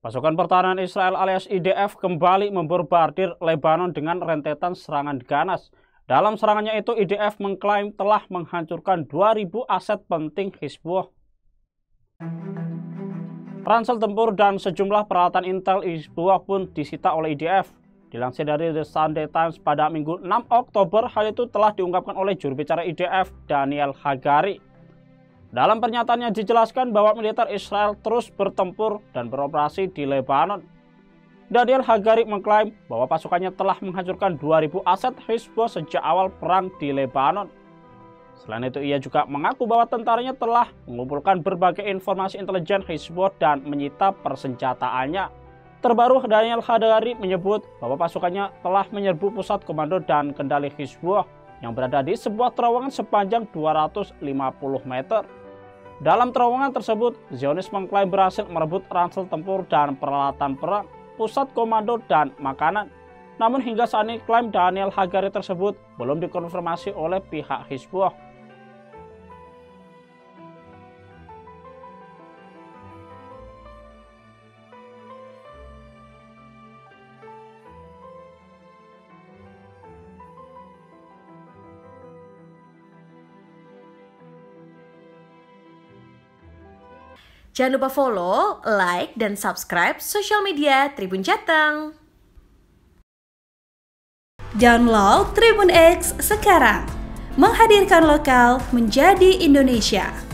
Pasukan pertahanan Israel alias IDF kembali memborbardir Lebanon dengan rentetan serangan ganas. Dalam serangannya itu, IDF mengklaim telah menghancurkan 2.000 aset penting Hizbullah. Ransel tempur dan sejumlah peralatan intel Hizbullah pun disita oleh IDF. Dilansir dari The Sunday Times pada Minggu 6 Oktober, hal itu telah diungkapkan oleh juru bicara IDF, Daniel Hagari. Dalam pernyataannya dijelaskan bahwa militer Israel terus bertempur dan beroperasi di Lebanon. Daniel Hagari mengklaim bahwa pasukannya telah menghancurkan 2.000 aset Hezbollah sejak awal perang di Lebanon. Selain itu, ia juga mengaku bahwa tentaranya telah mengumpulkan berbagai informasi intelijen Hezbollah dan menyita persenjataannya. Terbaru, Daniel Hagari menyebut bahwa pasukannya telah menyerbu pusat komando dan kendali Hezbollah yang berada di sebuah terowongan sepanjang 250 meter. Dalam terowongan tersebut, Zionis mengklaim berhasil merebut ransel tempur dan peralatan perang, pusat komando, dan makanan. Namun hingga saat ini klaim Daniel Hagari tersebut belum dikonfirmasi oleh pihak Hizbullah. Jangan lupa follow, like, dan subscribe sosial media Tribun Jateng. Download Tribun X sekarang. Menghadirkan lokal menjadi Indonesia.